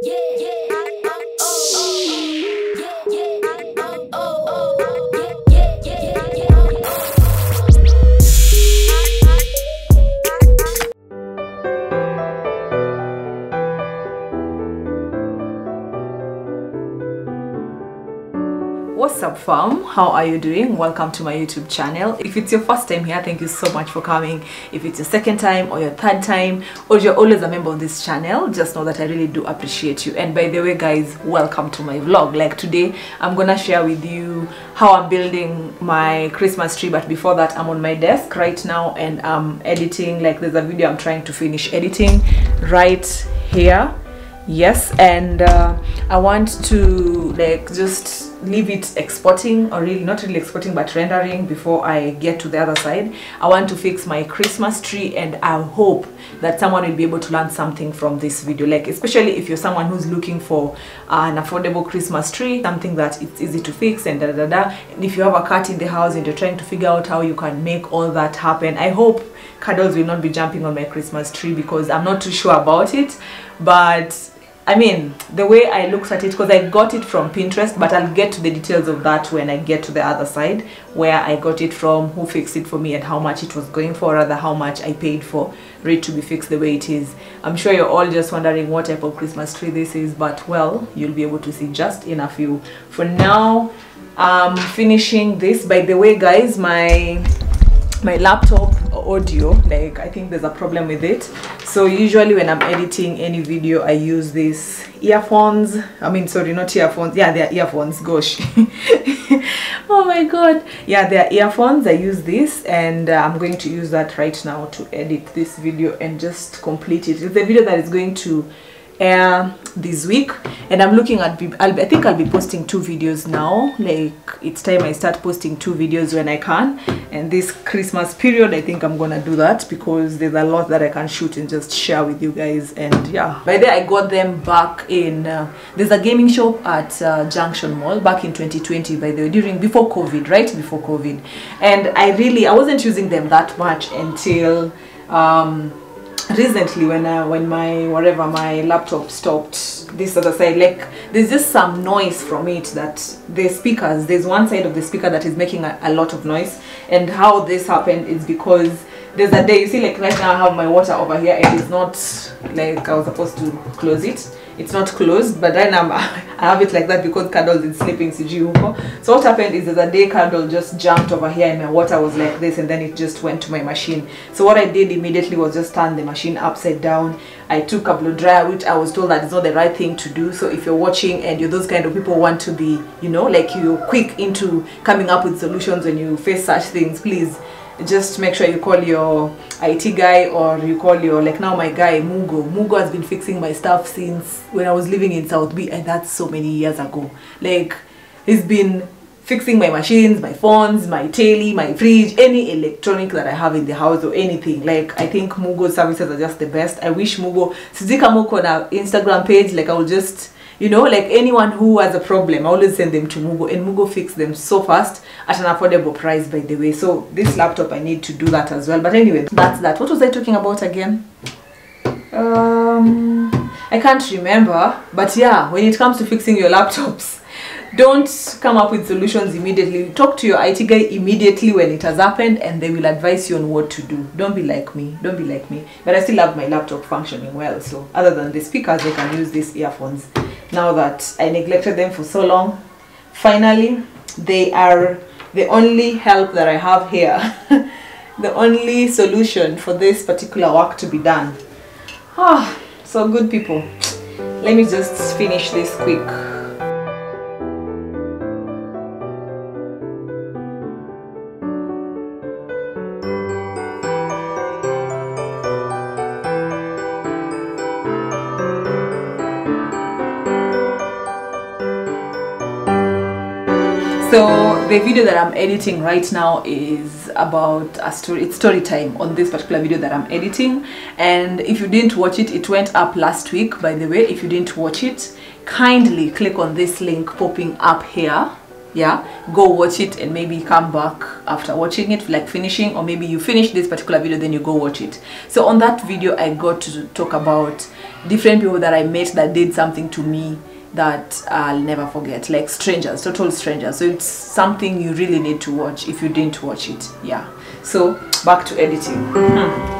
what's up fam how are you doing? Welcome to my youtube channel. If it's your first time here thank you so much for coming. If it's your second time or your third time or you're always a member of this channel just know that i really do appreciate you. And by the way guys welcome to my vlog. Like today i'm gonna share with you how i'm building my christmas tree. But before that i'm on my desk right now and i'm editing. Like there's a video i'm trying to finish editing right here. Yes and uh, i want to like just leave it exporting or really not really exporting but rendering before i get to the other side. I want to fix my christmas tree and i hope that someone will be able to learn something from this video. Like especially if you're someone who's looking for an affordable christmas tree something that it's easy to fix and da da da and if you have a cat in the house and you're trying to figure out how you can make all that happen i hope cuddles will not be jumping on my christmas tree because i'm not too sure about it. But I mean, the way I looked at it, because I got it from Pinterest, but I'll get to the details of that when I get to the other side, where I got it from, who fixed it for me, and how much it was going for, rather how much I paid for it to be fixed the way it is. I'm sure you're all just wondering what type of Christmas tree this is, but well, you'll be able to see just in a few. For now, I'm finishing this. By the way, guys, my my laptop audio like i think there's a problem with it so usually when i'm editing any video i use these earphones. I mean sorry not earphones. Yeah they're earphones. Gosh. Oh my god. Yeah they're earphones. I use this and uh, i'm going to use that right now to edit this video and just complete it. It's a video that is going to air this week and i'm looking at I'll, i think i'll be posting two videos now. Like it's time i start posting two videos when i can. And this christmas period i think i'm gonna do that because there's a lot that i can shoot and just share with you guys. And yeah by there i got them back in uh, there's a gaming shop at uh, junction mall back in 2020 by the way during before covid right before covid. And i really i wasn't using them that much until um recently when uh, when my whatever my laptop stopped this other side like there's just some noise from it that the speakers there's one side of the speaker that is making a, a lot of noise. And how this happened is because there's a day you see like right now i have my water over here and it's not like i was supposed to close it it's not closed but then I'm, i have it like that because candles is sleeping so what happened is there's a day candle just jumped over here and my water was like this and then it just went to my machine. So what i did immediately was just turn the machine upside down. I took a blow dryer which i was told that is not the right thing to do. So if you're watching and you're those kind of people want to be you know like you're quick into coming up with solutions when you face such things please just make sure you call your IT guy or you call your like now my guy Mugo. Mugo has been fixing my stuff since when I was living in South B and that's so many years ago. Like he's been fixing my machines, my phones, my telly, my fridge, any electronic that I have in the house or anything. Like I think Mugo services are just the best. I wish Mugo Sizika Muko on our Instagram page like I will just you know like anyone who has a problem i always send them to mugo and mugo fix them so fast at an affordable price by the way. So this laptop i need to do that as well. But anyway that's that. What was i talking about again? Um i can't remember. But yeah when it comes to fixing your laptops don't come up with solutions immediately. Talk to your IT guy immediately when it has happened and they will advise you on what to do. Don't be like me. Don't be like me. But I still have my laptop functioning well so other than the speakers I can use these earphones now that I neglected them for so long. Finally they are the only help that I have here. The only solution for this particular work to be done. Ah so good people. Let me just finish this quick so the video that i'm editing right now is about a story it's story time on this particular video that i'm editing. And if you didn't watch it it went up last week by the way. If you didn't watch it kindly click on this link popping up here. Yeah go watch it and maybe come back after watching it like finishing or maybe you finish this particular video then you go watch it. So on that video i got to talk about different people that i met that did something to me that i'll never forget like strangers total strangers. So it's something you really need to watch if you didn't watch it. Yeah. So back to editing. Hmm.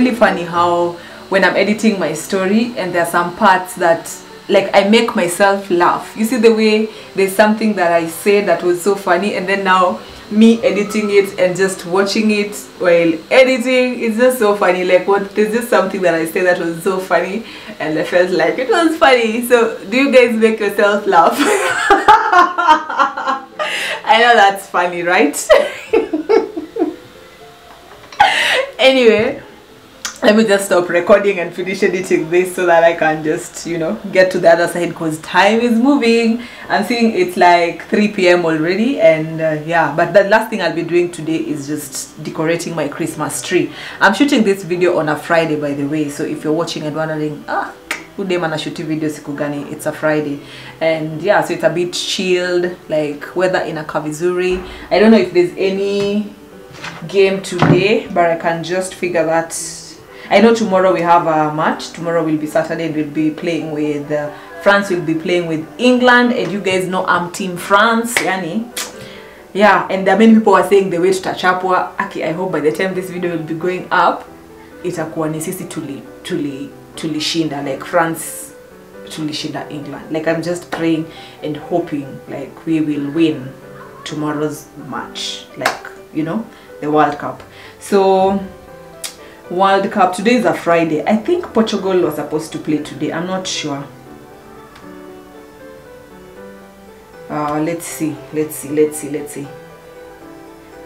Really funny how when I'm editing my story and there are some parts that like I make myself laugh. You see the way there's something that I said that was so funny and then now me editing it and just watching it while editing it's just so funny. Like what there's just something that I said that was so funny and I felt like it was funny. So do you guys make yourself laugh? I know that's funny right? Anyway let me just stop recording and finish editing this so that I can just you know get to the other side because time is moving. I'm seeing it's like 3 p.m. already and uh, yeah but the last thing I'll be doing today is just decorating my Christmas tree. I'm shooting this video on a Friday by the way so if you're watching and wondering ah ude manashuti video siku gani? It's a friday. And yeah so it's a bit chilled like weather in a kavizuri i don't know if there's any game today but i can just figure that I know tomorrow we have a match. Tomorrow will be Saturday and we'll be playing with uh, France. will be playing with England, and you guys know I'm Team France. Yani, yeah. And there are many people are saying the way to Tachapwa. Okay, I hope by the time this video will be going up, itakuwa ni sisi tuli tuli tulishinda like France tulishinda England. Like I'm just praying and hoping like we will win tomorrow's match. Like you know the World Cup. So World Cup. Today is a Friday. I think Portugal was supposed to play today. I'm not sure. Uh, let's see. Let's see. Let's see. Let's see.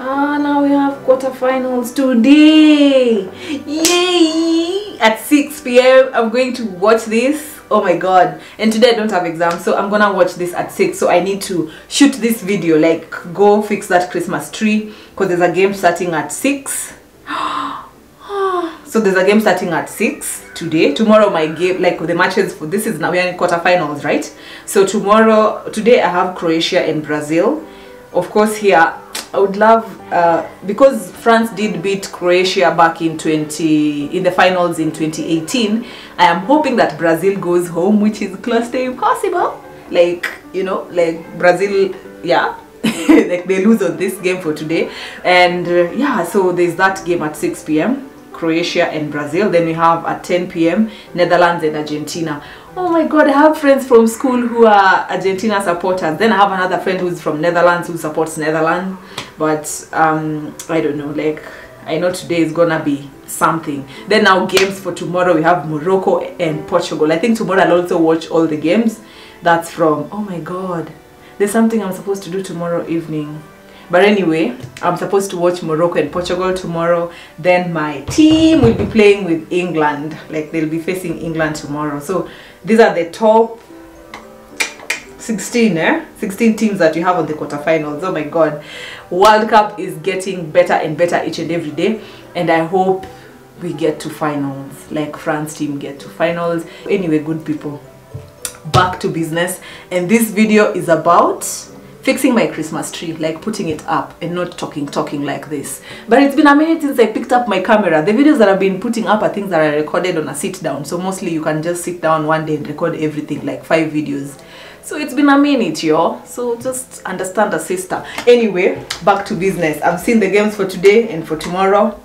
Ah, now we have quarterfinals today. Yay! At 6 p.m. I'm going to watch this. Oh my god. And today I don't have exams, so I'm gonna watch this at 6. So I need to shoot this video, like go fix that Christmas tree because there's a game starting at 6. so there's a game starting at 6 today. Tomorrow my game like the matches for this is now we're in quarterfinals right? So tomorrow today i have croatia and brazil. Of course here i would love uh, because france did beat croatia back in 20 in the finals in 2018 i am hoping that brazil goes home which is close to impossible. Like you know like brazil yeah like they lose on this game for today. And uh, yeah so there's that game at 6 p.m Croatia and Brazil. Then we have at 10 p.m. Netherlands and Argentina. Oh my god, I have friends from school who are Argentina supporters. Then I have another friend who's from Netherlands who supports Netherlands. But um, I don't know, like I know today is gonna be something. Then now games for tomorrow we have Morocco and Portugal. I think tomorrow I'll also watch all the games. That's from oh my god. There's something I'm supposed to do tomorrow evening but anyway i'm supposed to watch morocco and portugal tomorrow. Then my team will be playing with england. Like they'll be facing england tomorrow. So these are the top 16 eh? 16 teams that you have on the quarterfinals. Oh my god. World cup is getting better and better each and every day. And i hope we get to finals. Like france team get to finals. Anyway good people. Back to business. And this video is about fixing my Christmas tree, like putting it up and not talking, talking like this. But it's been a minute since I picked up my camera. The videos that I've been putting up are things that I recorded on a sit down. So mostly you can just sit down one day and record everything, like five videos. So it's been a minute, y'all. So just understand the sister. Anyway, back to business. I'm seeing the games for today and for tomorrow.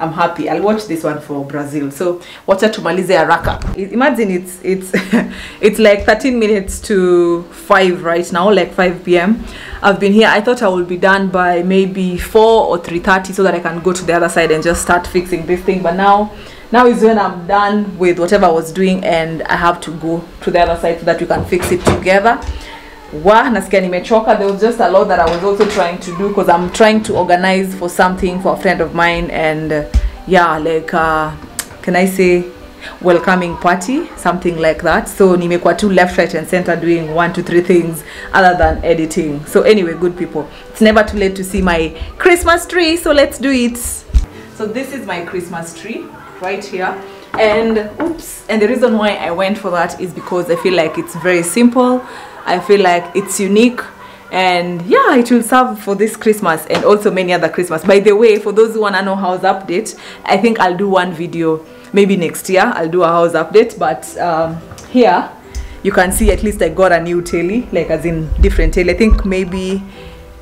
I'm happy. I'll watch this one for Brazil. So wacha tumalize haraka. Imagine it's it's it's like 13 minutes to 5 right now, like 5 p.m. I've been here. I thought I would be done by maybe 4 or 3:30 so that I can go to the other side and just start fixing this thing. But now now is when I'm done with whatever I was doing and I have to go to the other side so that we can fix it together wa nasikia nimechoka. There was just a lot that i was also trying to do because i'm trying to organize for something for a friend of mine and uh, yeah like uh, can i say welcoming party something like that. So nimekuwa tu left right and center doing one to three things other than editing. So anyway good people. It's never too late to see my christmas tree so let's do it. So this is my christmas tree right here. And oops and the reason why i went for that is because i feel like it's very simple i feel like it's unique and yeah it will serve for this christmas and also many other christmas. By the way for those who want to know house update i think i'll do one video maybe next year. I'll do a house update but um, here you can see at least i got a new telly like as in different telly. I think maybe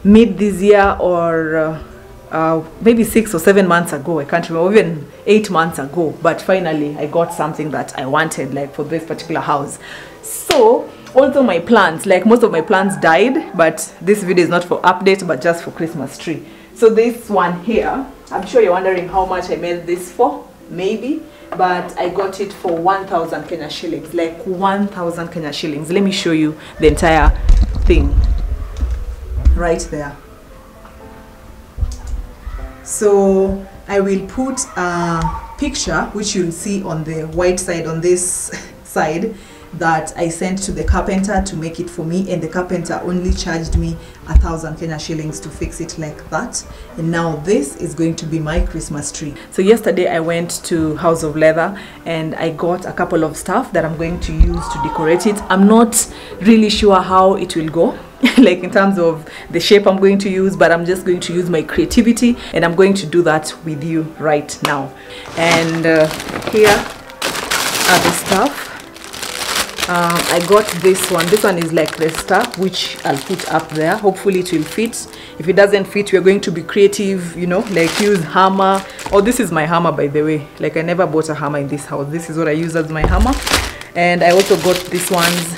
mid this year or uh, uh, maybe six or seven months ago. I can't remember even eight months ago. But finally i got something that i wanted like for this particular house. So also my plants like most of my plants died but this video is not for update but just for christmas tree. So this one here i'm sure you're wondering how much i made this for maybe but i got it for 1000 kenya shillings like 1000 kenya shillings. Let me show you the entire thing right there. So i will put a picture which you'll see on the white side on this side that I sent to the carpenter to make it for me and the carpenter only charged me a thousand Kenya shillings to fix it like that. And now this is going to be my Christmas tree. So yesterday I went to House of Leather and I got a couple of stuff that I'm going to use to decorate it. I'm not really sure how it will go like in terms of the shape I'm going to use but I'm just going to use my creativity and I'm going to do that with you right now. And uh, here are the stuff um, I got this one. This one is like the stuff which I'll put up there. Hopefully it will fit. If it doesn't fit we're going to be creative you know like use hammer. Oh this is my hammer by the way. Like I never bought a hammer in this house. This is what I use as my hammer. And I also got these ones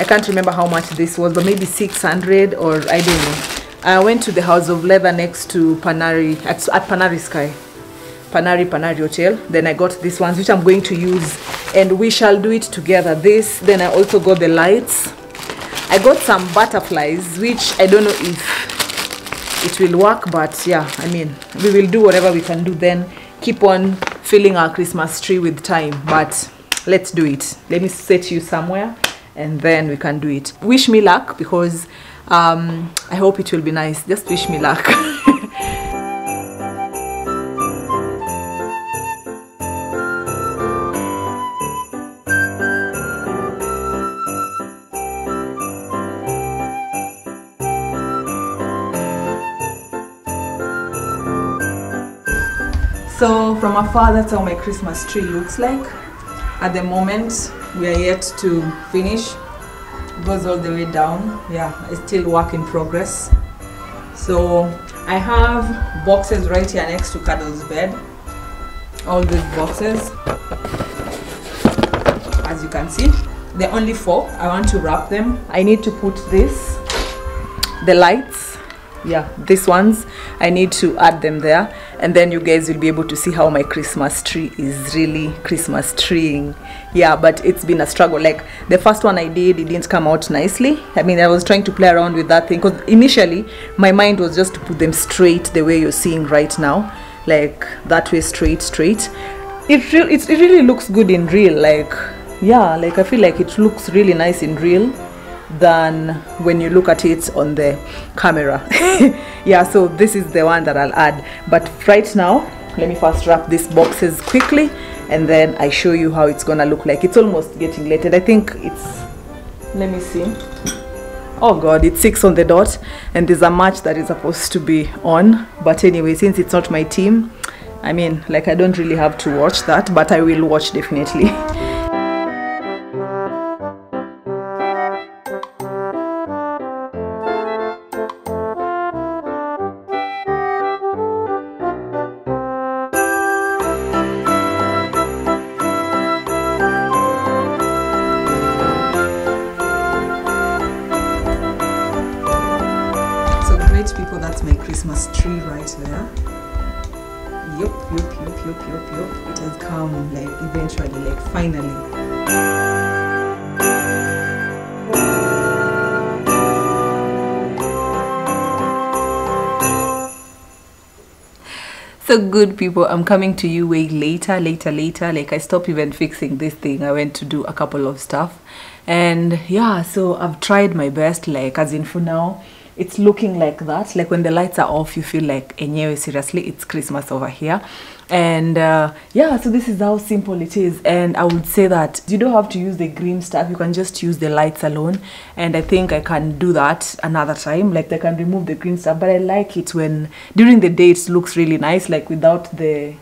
I can't remember how much this was but maybe 600 or I don't know. I went to the house of leather next to Panari at, at Panari Sky. Panari Panari Hotel. Then I got these ones which I'm going to use and we shall do it together. This, then I also got the lights. I got some butterflies which I don't know if it will work but yeah, I mean, we will do whatever we can do then. Keep on filling our Christmas tree with time but let's do it. Let me set you somewhere and then we can do it. Wish me luck because um, I hope it will be nice. Just wish me luck. So from afar, that's how my Christmas tree looks like. At the moment, we are yet to finish. It goes all the way down. Yeah, it's still work in progress. So I have boxes right here next to Cuddle's bed. All these boxes, as you can see. They're only four. I want to wrap them. I need to put this, the lights, yeah these ones i need to add them there and then you guys will be able to see how my christmas tree is really christmas treeing. Yeah but it's been a struggle. Like the first one i did it didn't come out nicely. I mean i was trying to play around with that thing because initially my mind was just to put them straight the way you're seeing right now. Like that way straight straight. It, re- it, it really looks good in real like yeah like i feel like it looks really nice in real than when you look at it on the camera. Yeah so this is the one that I'll add. But right now let me first wrap these boxes quickly and then I show you how it's gonna look like. It's almost getting late and I think it's let me see. Oh god it's six on the dot and there's a match that is supposed to be on. But anyway since it's not my team I mean like I don't really have to watch that but I will watch definitely finally. so good people. I'm coming to you way later later later. Like i stopped even fixing this thing. I went to do a couple of stuff. And yeah so i've tried my best. Like as in for now it's looking like that. Like when the lights are off you feel like enyewe seriously it's christmas over here and uh, yeah so this is how simple it is. And i would say that you don't have to use the green stuff. You can just use the lights alone. And i think i can do that another time. Like i can remove the green stuff. But i like it when during the day it looks really nice. Like without the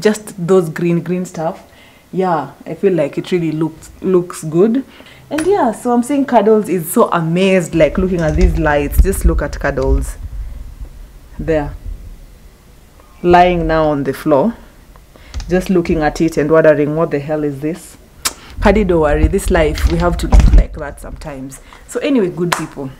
just those green green stuff. Yeah i feel like it really looks looks good. And yeah so i'm seeing cuddles is so amazed like looking at these lights. Just look at cuddles. There lying now on the floor just looking at it and wondering what the hell is this? Paddy, don't worry. This life we have to live like that sometimes. So anyway good people.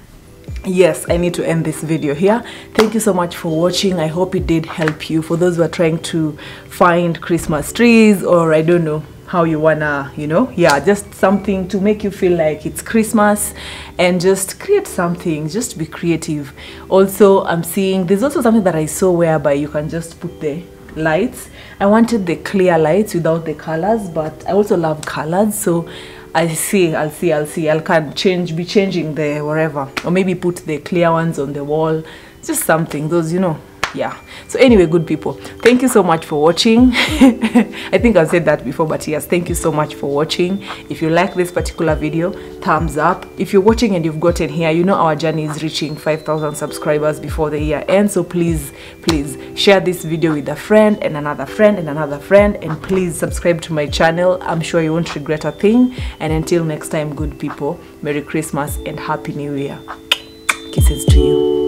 Yes i need to end this video here. Thank you so much for watching. I hope it did help you. For those who are trying to find christmas trees or i don't know how you wanna you know yeah just something to make you feel like it's christmas and just create something just be creative also i'm seeing there's also something that i saw whereby you can just put the lights i wanted the clear lights without the colors but i also love colors so I see, I'll see, I'll see. I'll can change, be changing the wherever, or maybe put the clear ones on the wall. Just something. Those, you know, yeah. So anyway good people thank you so much for watching. I think i've said that before but yes thank you so much for watching. If you like this particular video thumbs up. If you're watching and you've gotten here you know our journey is reaching 5000 subscribers before the year ends. So please please share this video with a friend and another friend and another friend. And please subscribe to my channel. I'm sure you won't regret a thing. And until next time good people merry christmas and happy new year. Kisses to you